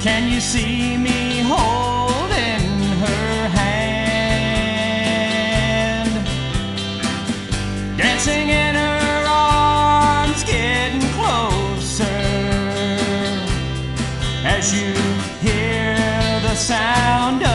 Can you see me holding her hand? Dancing in her arms, getting closer as you hear the sound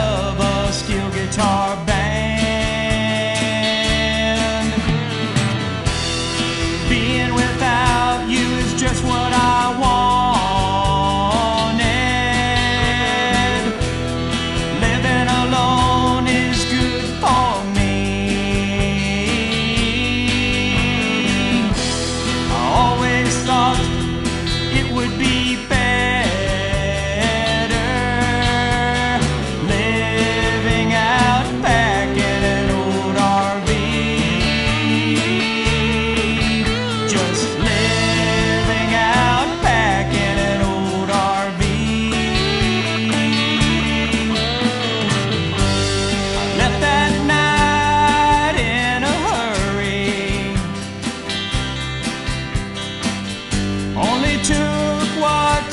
took what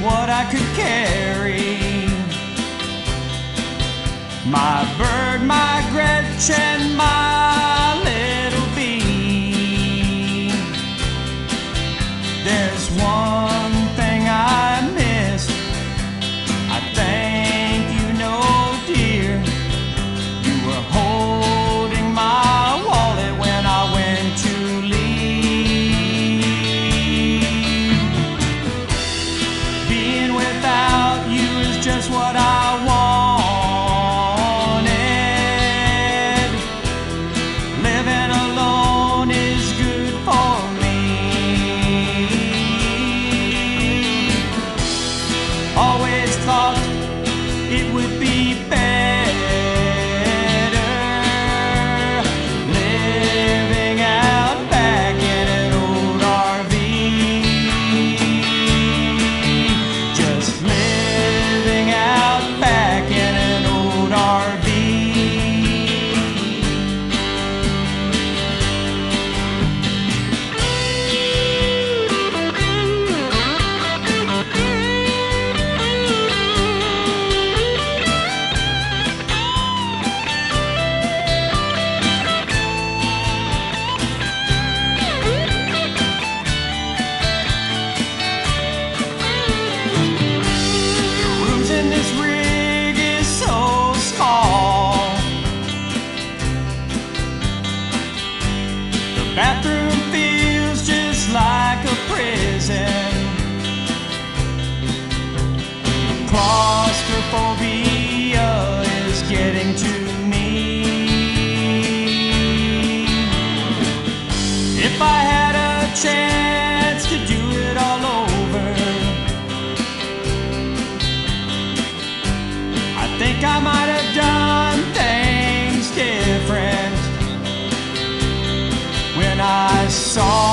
what I could carry. My bird, my Gretchen, my I saw